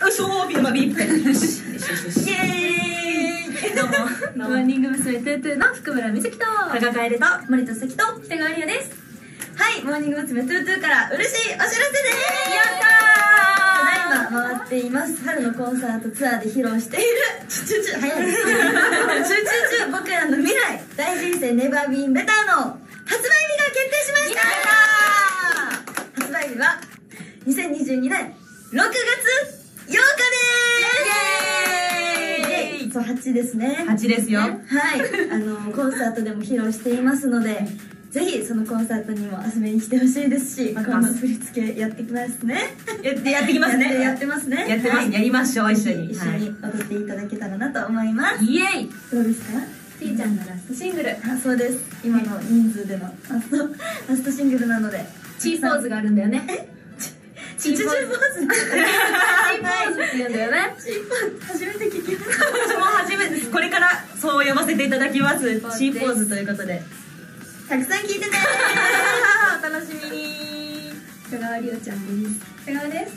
よしおービーマビーみたいなよしよしよしよしイエーイどうもモーニング娘。 two twoの譜久村聖と加賀楓と森田咲と北川莉央ですはいモーニング娘。 two twoから嬉しいお知らせですやったただいま回っています春のコンサートツアーで披露しているちゅちゅちゅ早いちゅちゅちゅ僕らの未来大人生 Never Been Better の発売日が決定しました発売日は2022年6月8日ですイエーイそう8ですね。8ですよ。はい、あのコンサートでも披露していますので、ぜひそのコンサートにも遊びに来てほしいですし、待ってます。今度振り付けやってきますね。やってやってきますね。やってますね。やってます、はい。やりましょう一緒に。一緒に踊っていただけたらなと思います。イエイ。どうですか？てぃちゃんのラスト。シングル。あ、そうです。今の人数でのラスト。ラストシングルなので、チーポーズがあるんだよね。チュチュチュポーズ。チーポーズって言うんだよねチーポーズ初めて聞きました。初めてこれからそう呼ばせていた。だきますチーポーズということでた。くさん聞いてねお楽しみに佐川りおちゃんです北川です